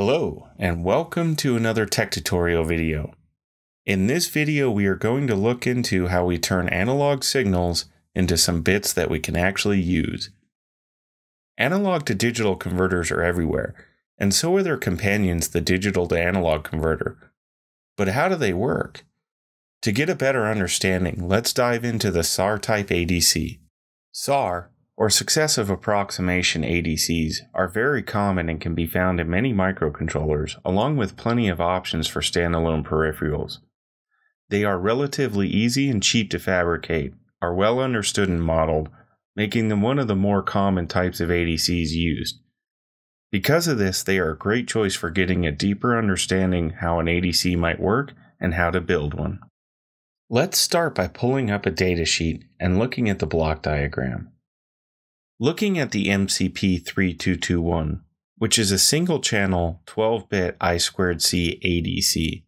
Hello, and welcome to another tech tutorial video. In this video, we are going to look into how we turn analog signals into some bits that we can actually use. Analog to digital converters are everywhere, and so are their companions, the digital to analog converter. But how do they work? To get a better understanding, let's dive into the SAR type ADC. SAR, or successive approximation ADCs, are very common and can be found in many microcontrollers, along with plenty of options for standalone peripherals. They are relatively easy and cheap to fabricate, are well understood and modeled, making them one of the more common types of ADCs used. Because of this, they are a great choice for getting a deeper understanding how an ADC might work and how to build one. Let's start by pulling up a datasheet and looking at the block diagram. Looking at the MCP3221, which is a single channel 12 bit I2C ADC,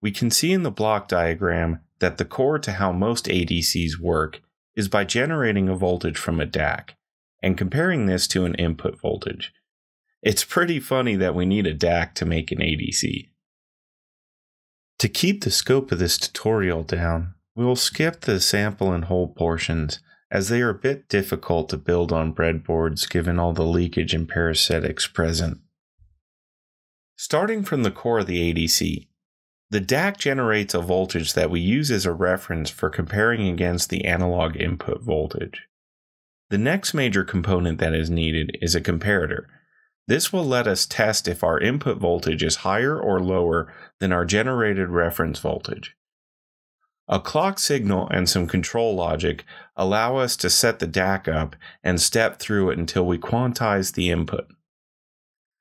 we can see in the block diagram that the core to how most ADCs work is by generating a voltage from a DAC and comparing this to an input voltage. It's pretty funny that we need a DAC to make an ADC. To keep the scope of this tutorial down, we will skip the sample and hold portions as they are a bit difficult to build on breadboards given all the leakage and parasitics present. Starting from the core of the ADC, the DAC generates a voltage that we use as a reference for comparing against the analog input voltage. The next major component that is needed is a comparator, this will let us test if our input voltage is higher or lower than our generated reference voltage. A clock signal and some control logic allow us to set the DAC up and step through it until we quantize the input.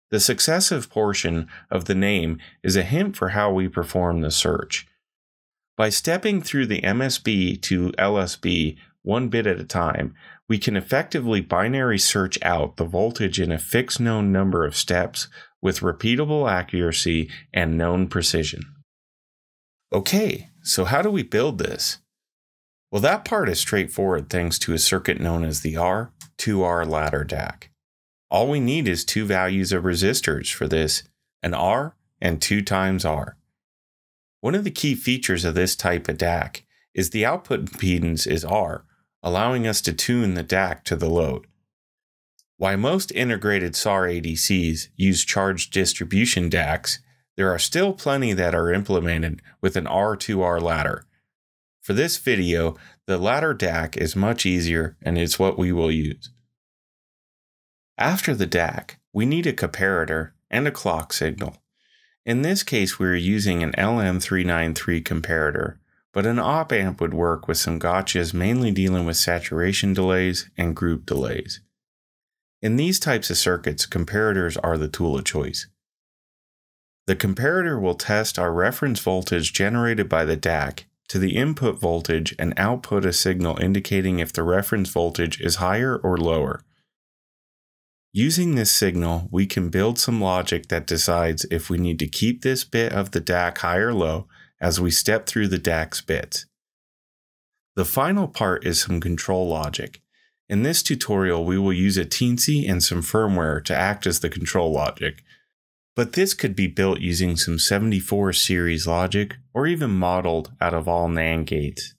The successive portion of the name is a hint for how we perform the search. By stepping through the MSB to LSB one bit at a time, we can effectively binary search out the voltage in a fixed known number of steps with repeatable accuracy and known precision. Okay, so how do we build this? Well, that part is straightforward thanks to a circuit known as the R2R ladder DAC. All we need is two values of resistors for this, an R and 2 times R. One of the key features of this type of DAC is the output impedance is R, allowing us to tune the DAC to the load. While most integrated SAR ADCs use charge distribution DACs, there are still plenty that are implemented with an R2R ladder. For this video, the ladder DAC is much easier and it's what we will use. After the DAC, we need a comparator and a clock signal. In this case, we are using an LM393 comparator but an op amp would work with some gotchas mainly dealing with saturation delays and group delays. In these types of circuits, comparators are the tool of choice. The comparator will test our reference voltage generated by the DAC to the input voltage and output a signal indicating if the reference voltage is higher or lower. Using this signal, we can build some logic that decides if we need to keep this bit of the DAC high or low as we step through the DAC's bits. The final part is some control logic. In this tutorial, we will use a Teensy and some firmware to act as the control logic, but this could be built using some 74 series logic or even modeled out of all NAND gates.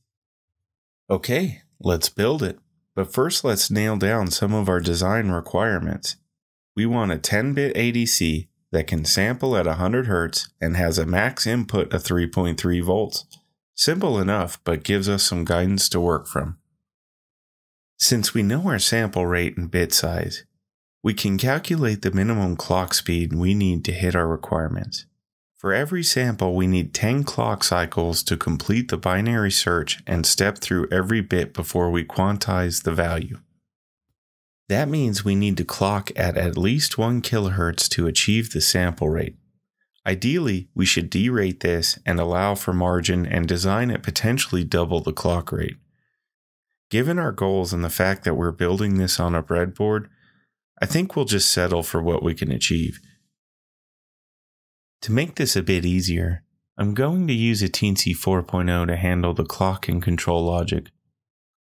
Okay, let's build it, but first let's nail down some of our design requirements. We want a 10 bit ADC that can sample at 100 Hz and has a max input of 3.3 volts. Simple enough, but gives us some guidance to work from. Since we know our sample rate and bit size, we can calculate the minimum clock speed we need to hit our requirements. For every sample, we need 10 clock cycles to complete the binary search and step through every bit before we quantize the value. That means we need to clock at at least 1 kHz to achieve the sample rate. Ideally, we should derate this and allow for margin and design at potentially double the clock rate. Given our goals and the fact that we're building this on a breadboard, I think we'll just settle for what we can achieve. To make this a bit easier, I'm going to use a Teensy 4.0 to handle the clock and control logic.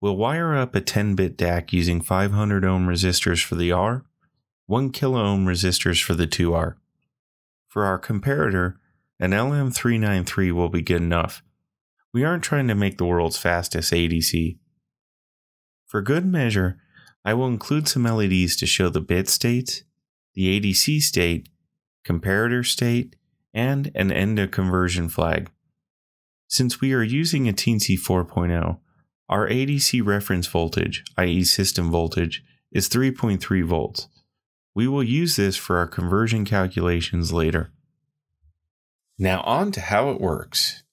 We'll wire up a 10 bit DAC using 500 ohm resistors for the R, 1 kilo ohm resistors for the 2R. For our comparator, an LM393 will be good enough. We aren't trying to make the world's fastest ADC. For good measure, I will include some LEDs to show the bit state, the ADC state, comparator state, and an end of conversion flag. Since we are using a Teensy 4.0, our ADC reference voltage, i.e., system voltage, is 3.3 volts. We will use this for our conversion calculations later. Now, on to how it works.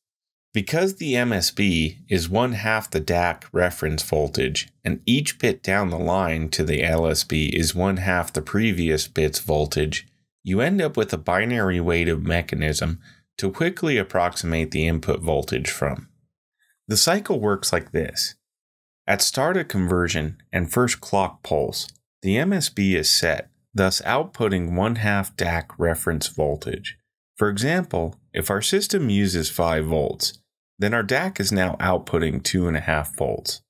Because the MSB is one half the DAC reference voltage, and each bit down the line to the LSB is one half the previous bit's voltage, you end up with a binary weighted mechanism to quickly approximate the input voltage from. The cycle works like this. At start of conversion and first clock pulse, the MSB is set, thus outputting one half DAC reference voltage. For example, if our system uses 5 volts, then our DAC is now outputting 2.5 volts.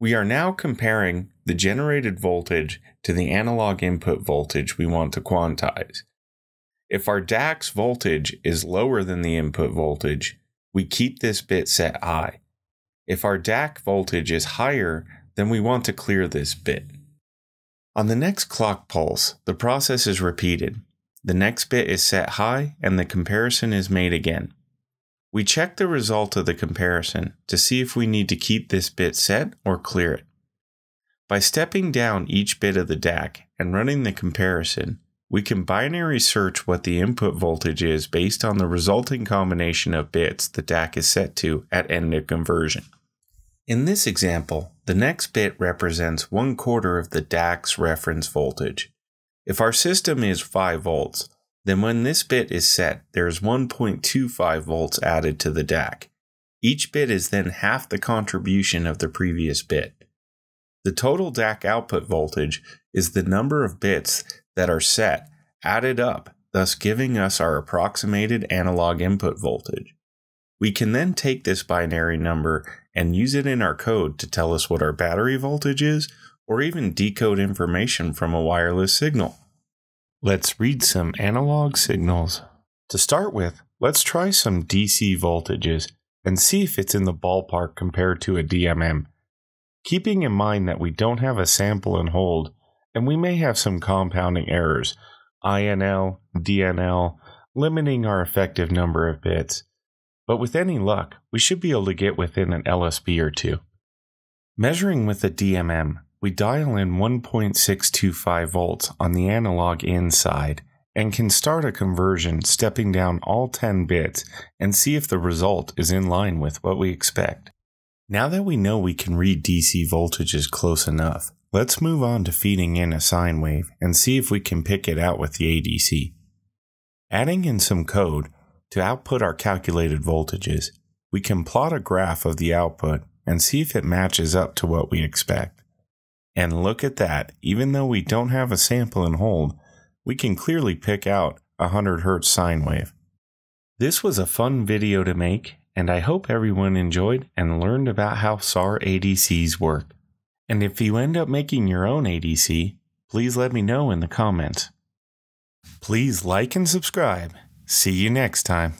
We are now comparing the generated voltage to the analog input voltage we want to quantize. If our DAC's voltage is lower than the input voltage, we keep this bit set high. If our DAC voltage is higher, then we want to clear this bit. On the next clock pulse, the process is repeated. The next bit is set high and the comparison is made again. We check the result of the comparison to see if we need to keep this bit set or clear it. By stepping down each bit of the DAC and running the comparison, we can binary search what the input voltage is based on the resulting combination of bits the DAC is set to at end of conversion. In this example, the next bit represents one quarter of the DAC's reference voltage. If our system is 5 volts, then when this bit is set, there is 1.25 volts added to the DAC. Each bit is then half the contribution of the previous bit. The total DAC output voltage is the number of bits that are set added up, thus giving us our approximated analog input voltage. We can then take this binary number and use it in our code to tell us what our battery voltage is, or even decode information from a wireless signal. Let's read some analog signals. To start with, let's try some DC voltages and see if it's in the ballpark compared to a DMM. Keeping in mind that we don't have a sample and hold, and we may have some compounding errors, INL, DNL, limiting our effective number of bits. But with any luck, we should be able to get within an LSB or two. Measuring with a DMM, we dial in 1.625 volts on the analog in side and can start a conversion stepping down all 10 bits and see if the result is in line with what we expect. Now that we know we can read DC voltages close enough, let's move on to feeding in a sine wave and see if we can pick it out with the ADC. Adding in some code to output our calculated voltages, we can plot a graph of the output and see if it matches up to what we expect. And look at that, even though we don't have a sample and hold, we can clearly pick out a 100 Hz sine wave. This was a fun video to make, and I hope everyone enjoyed and learned about how SAR ADCs work. And if you end up making your own ADC, please let me know in the comments. Please like and subscribe. See you next time.